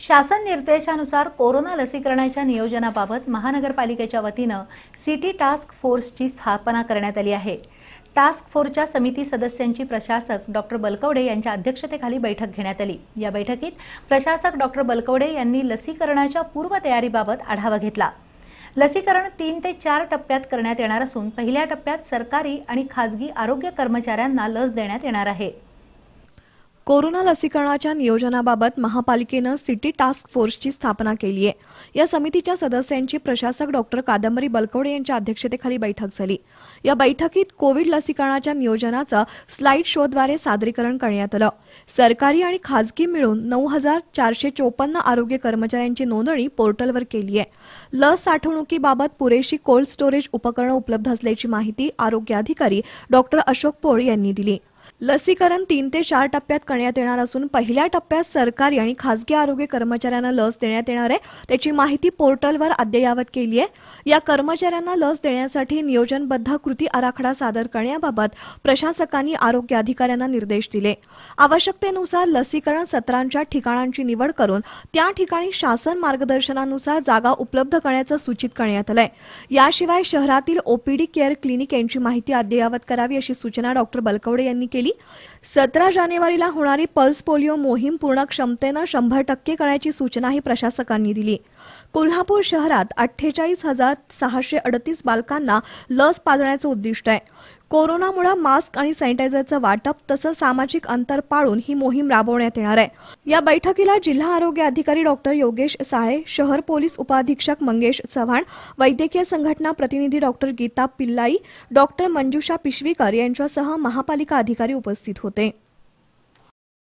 शासन निर्देशानुसार कोरोना लसीकरणाच्या नियोजनाबाबत महानगरपालिकेच्या वतीनं सिटी टास्क फोर्सची स्थापना करण्यात आली आहे. टास्क फोर्सच्या समिती सदस्यांची प्रशासक डॉक्टर बलकवडे यांच्या अध्यक्षतेखाली बैठक घेण्यात आली. या बैठकीत प्रशासक डॉक्टर बलकवडे यांनी लसीकरणाच्या पूर्वतयारीबाबत आढावा घेतला. लसीकरण तीन ते चार टप्प्यात करण्यात येणार असून पहिल्या टप्प्यात सरकारी आणि खाजगी आरोग्य कर्मचाऱ्यांना लस देण्यात येणार आहे. कोरोना लसीकरणाच्या नियोजनाबाबत महापालिकेनं सिटी टास्क फोर्सची स्थापना केली आहे. या समितीच्या सदस्यांची प्रशासक डॉक्टर कादंबरी बलकवडे यांच्या अध्यक्षतेखाली बैठक झाली. या बैठकीत कोविड लसीकरणाच्या नियोजनाचं स्लाईड शोद्वारे सादरीकरण करण्यात आलं. सरकारी आणि खाजगी मिळून नऊ हजार चारशे चोपन्न आरोग्य कर्मचाऱ्यांची नोंदणी पोर्टलवर केली आहे. लस साठवणुकीबाबत पुरेशी कोल्ड स्टोरेज उपकरणं उपलब्ध असल्याची माहिती आरोग्य अधिकारी डॉक्टर अशोक पोळ यांनी दिली. लसीकरण तीन ते चार टप्प्यात करण्यात येणार असून पहिल्या टप्प्यात सरकारी आणि खासगी आरोग्य कर्मचाऱ्यांना लस देण्यात येणार आहे. त्याची माहिती पोर्टलवर अद्ययावत केली आहे. या कर्मचाऱ्यांना लस देण्यासाठी नियोजनबद्ध कृती आराखडा सादर करण्याबाबत प्रशासकांनी आरोग्य अधिकाऱ्यांना निर्देश दिले. आवश्यकतेनुसार लसीकरण सत्रांच्या ठिकाणांची निवड करून त्या ठिकाणी शासन मार्गदर्शनानुसार जागा उपलब्ध करण्याचं सूचित करण्यात आलंय. याशिवाय शहरातील ओपीडी केअर क्लिनिक यांची माहिती अद्ययावत करावी अशी सूचना डॉक्टर बलकवडे यांनी केली. सतरा जानेवारीला होणारी पल्स पोलिओ मोहीम पूर्ण क्षमतेनं शंभर टक्के करण्याची सूचनाही प्रशासकांनी दिली. कोल्हापूर शहरात अठ्ठेचाळीस हजार सहाशे अडतीस बालकांना लस पाजण्याचं उद्दिष्ट आहे. कोरोनामुळे मास्क आणि सॅनिटायझरचं वाटप तसंच सामाजिक अंतर पाळून ही मोहीम राबवण्यात येणार आहे. या बैठकीला जिल्हा आरोग्य अधिकारी डॉक्टर योगेश साळे शहर पोलीस उपाधीक्षक मंगेश चव्हाण वैद्यकीय संघटना प्रतिनिधी डॉक्टर गीता पिल्लाई डॉक्टर मंजुषा पिशवीकर यांच्यासह महापालिका अधिकारी उपस्थित होते.